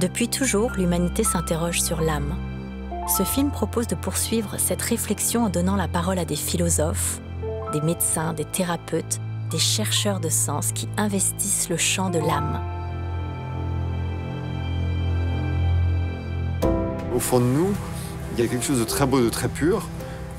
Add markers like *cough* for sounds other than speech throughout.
Depuis toujours, l'humanité s'interroge sur l'âme. Ce film propose de poursuivre cette réflexion en donnant la parole à des philosophes, des médecins, des thérapeutes, des chercheurs de sens qui investissent le champ de l'âme. Au fond de nous, il y a quelque chose de très beau, de très pur,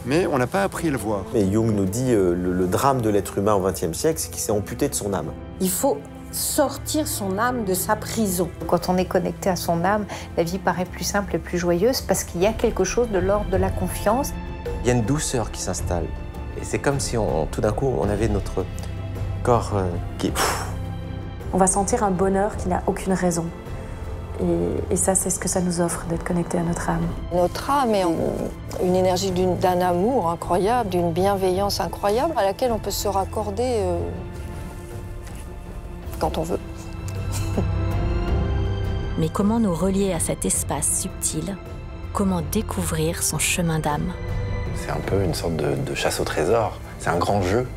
mais on n'a pas appris à le voir. Et Jung nous dit euh, le, le drame de l'être humain au XXe siècle, c'est qu'il s'est amputé de son âme. Il faut sortir son âme de sa prison. Quand on est connecté à son âme, la vie paraît plus simple et plus joyeuse parce qu'il y a quelque chose de l'ordre de la confiance. Il y a une douceur qui s'installe. Et c'est comme si on, tout d'un coup, on avait notre corps euh, qui... On va sentir un bonheur qui n'a aucune raison. Et, et ça, c'est ce que ça nous offre, d'être connecté à notre âme. Notre âme est une énergie d'un amour incroyable, d'une bienveillance incroyable à laquelle on peut se raccorder euh, quand on veut. *laughs* Mais comment nous relier à cet espace subtil? Comment découvrir son chemin d'âme? C'est un peu une sorte de, de chasse au trésor. C'est un grand jeu.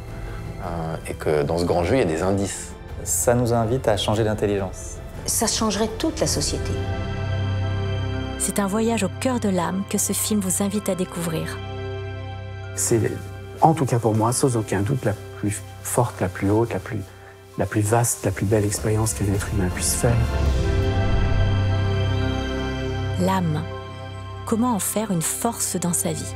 euh, et que dans ce grand jeu, il y a des indices. Ça nous invite à changer d'intelligence. Ça changerait toute la société. C'est un voyage au cœur de l'âme que ce film vous invite à découvrir. C'est, en tout cas pour moi, sans aucun doute, la plus forte, la plus haute, la plus, la plus vaste, la plus belle expérience qu'un être humain puisse faire. L'âme. Comment en faire une force dans sa vie?